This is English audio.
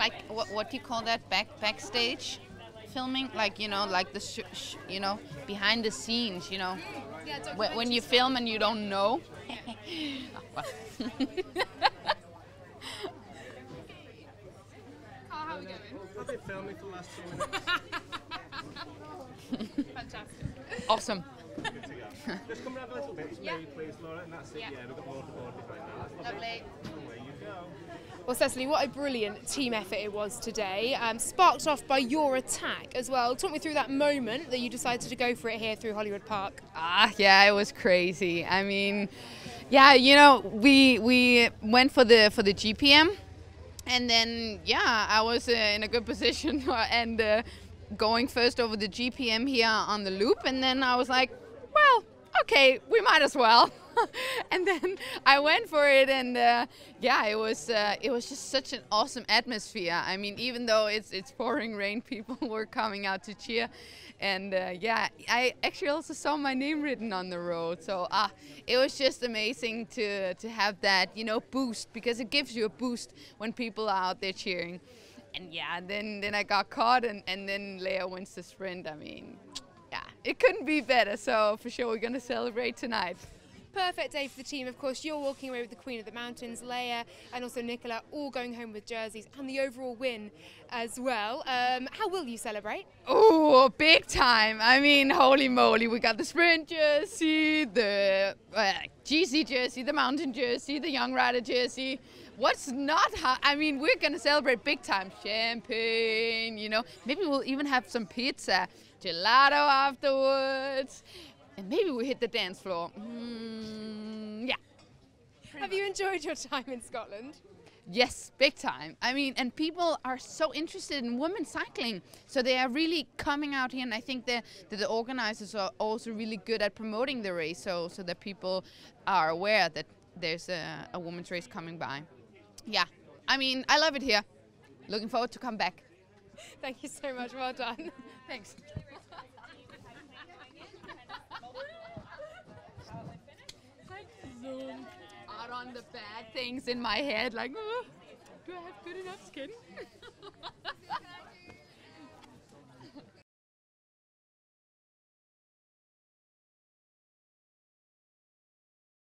like what what do you call that back backstage filming? Like you know, like the sh- sh- you know behind the scenes. You know, Yeah, when, when you film and you don't know. Carl, how are we going? I've been filming for the last two minutes. Fantastic. awesome. Good to go. Just come around a little bit, maybe, please, Laura, and that's it. Yeah. Yeah, we've got more to board behind that. That's Lovely. Away you go. Well, Cecilie, what a brilliant team effort it was today. Um, sparked off by your attack as well. Talk me through that moment that you decided to go for it here through Holyrood Park. Ah, yeah, it was crazy. I mean, yeah, you know, we we went for the for the GPM, and then yeah, I was uh, in a good position and uh, going first over the GPM here on the loop, and then I was like, well, okay, we might as well. and then I went for it, and uh, yeah, it was uh, it was just such an awesome atmosphere. I mean, even though it's it's pouring rain, people were coming out to cheer, and uh, yeah, I actually also saw my name written on the road. So ah, it was just amazing to to have that you know boost because it gives you a boost when people are out there cheering. And yeah, then then I got caught, and and then Leia wins the sprint. I mean, it couldn't be better. So for sure, we're gonna celebrate tonight. Perfect day for the team. Of course, you're walking away with the Queen of the Mountains, Leia, and also Nicola, all going home with jerseys and the overall win as well. Um, how will you celebrate? Oh, big time! I mean, holy moly, we got the sprint jersey, the uh, GC jersey, the mountain jersey, the young rider jersey. What's not? I mean, we're gonna celebrate big time. Champagne, you know. Maybe we'll even have some pizza, gelato afterwards, and maybe we hit the dance floor. Have you enjoyed your time in Scotland? Yes, big time. I mean, and people are so interested in women cycling, so they are really coming out here. And I think that, that the organizers are also really good at promoting the race, so so that people are aware that there's a, a women's race coming by. Yeah, I mean, I love it here. Looking forward to come back. Thank you so much. Well done. Thanks. Out on the bad things in my head, like, "Oh, do I have good enough skin?